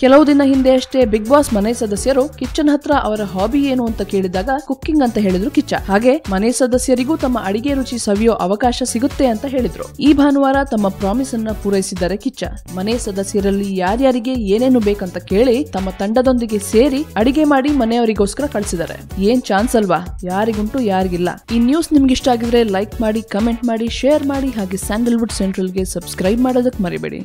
ಕೆಲವು ದಿನ ಹಿಂದೆ ಅಷ್ಟೇ ಬಿಗ್ ಬಾಸ್ ಮನೆ ಸದಸ್ಯರು ಕಿಚ್ಚನ್ ಹತ್ರ ಅವರ ಹಾಬಿ ಏನು ಅಂತ ಕೇಳಿದಾಗ ಕುಕ್ಕಿಂಗ್ ಅಂತ ಹೇಳಿದ್ರು ಕಿಚ್ಚ. ಹಾಗೆ ಮನೆ ಸದಸ್ಯರಿಗೂ ತಮ್ಮ ಅಡಿಗೆ ರುಚಿ ಸವಿಯೋ ಅವಕಾಶ ಸಿಗುತ್ತೆ ಅಂತ ಹೇಳಿದ್ರು. ಈ ಭಾನುವಾರ ತಮ್ಮ ಪ್ರಾಮಿಸ್ ಅನ್ನ ಪೂರೈಸಿದ್ದಾರೆ ಕಿಚ್ಚ. ಮನೆ ಸದಸ್ಯರಲ್ಲಿ ಯಾರ್ಯಾರಿಗೆ ಏನೇನು ಬೇಕಂತ ಕೇಳಿ ತಮ್ಮ ತಂಡದೊಂದಿಗೆ ಸೇರಿ ಅಡಿಗೆ ಮಾಡಿ ಮನೆಯವರಿಗೋಸ್ಕರ ಕಳಿಸಿದ್ದಾರೆ. ಏನ್ ಚಾನ್ಸ್ ಅಲ್ವಾ? ಯಾರಿಗುಂಟು ಯಾರಿಗಿಲ್ಲ. ಈ ನ್ಯೂಸ್ ನಿಮ್ಗೆ ಇಷ್ಟ ಆಗಿದ್ರೆ ಲೈಕ್ ಮಾಡಿ ಕಮೆಂಟ್ ಮಾಡಿ ಶೇರ್ ಮಾಡಿ, ಹಾಗೆ ಸ್ಯಾಂಡಲ್ವುಡ್ ಸೆಂಟ್ರಲ್ಗೆ ಸಬ್ಸ್ಕ್ರೈಬ್ ಮಾಡೋದಕ್ಕೆ ಮರಿಬೇಡಿ.